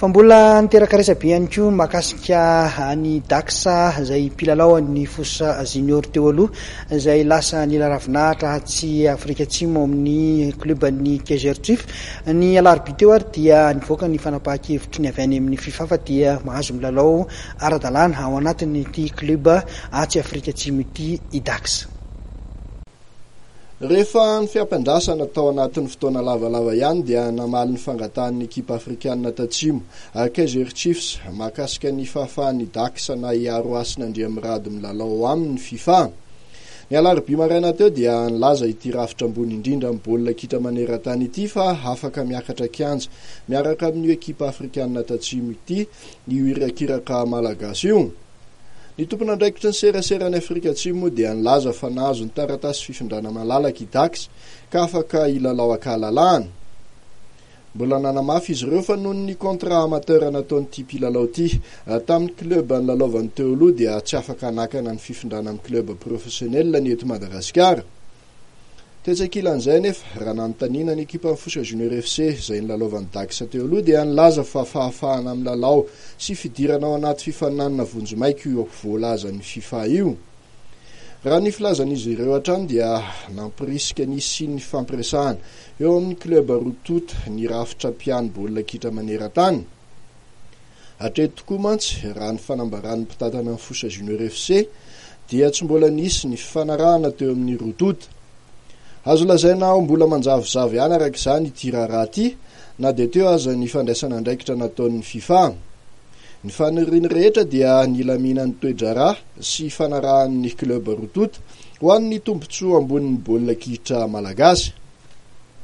Fa mbola niteraka resabe ihany koa mahakasika an'i Daxa izay mpilalao an'ny Fosa Junior teo aloha izay lasa nila ravinahitra atsy Afrika Atsimo ao amin'ny kluban'ny Kaizer Chiefs. Ny alarobia teo ary dia nivoaka ny fanapahan-kevitry ny avy any amin'ny Fifa fa dia mahazo milalao ara-dalàna ao anatin'ity kluba atsy Afrika Atsimo ity i Daxa. Rehefa ny fiampiandrasana tao anatin'ny fotoana lavalava ihany dia namaly ny fangatahan'ny ekipa afrikanina tatsimo, Kaizer Chiefs, mahakasika ny fahafahan'i Dax na i Haro Hasina Andriamirado milalao ao aminy ny Fifa. Ny alarobia maraina teo dia nilaza ity rafitra ambony indrindra amin'ny baolina kitra maneran-tany ity fa afaka miakatra kianja miaraka amin'io ekipa afrikanina tatsimo ity io irakiraka malagasy io. Ny tompon'andraikitry ny serasera any Afrika Atsimo moa dia nilaza fa nahazo ny taratasy fifindrana malalaka i Dax ka afaka hilalao an-kahalalahana. Mbola nanamafy izy ireo fa noho ny contrat amateur nataon'ity mpilalao ity tamin'ny club nilalaovany teo aloha dia tsy afaka hanakana ny fifindrana amin'ny club professionnel ny eto Madagasikara. Tetsy ankilan'izay anefa, raha nanontaniana ny ekipan'ny Fosa Junior FC izay nilalaovan'i Dax teo aloha dia nilaza fa fahafahana milalao sy fidirana ao anaty fifaninanana vonjimaika io voalazan'ny Fifa io. Raha ny filazan'izy ireo hatrany dia nampirisika ny hisian'ny fifampiresahana eo amin'ny club roa tonta ny rafitra mpihaino baolina kitra maneran-tany. Hatreto tokoa mantsy, raha ny fanambaran'ny mpitantana ny Fosa Junior FC, dia tsy mbola nisy ny fifanarahana teo amin'ny roa tonta. Azo lazaina ho mbola manjavozavo ihany araka izany ity raharaha ity, na dia teo aza ny fandraisana andraikitra nataon'ny Fifa. Ny fanirian'ny rehetra dia ny hilaminan'ny toe-draharaha sy hifanarahan'ny club roa tonta ho an'ny tombontsoa ambonin'ny baolina kitra malagasy.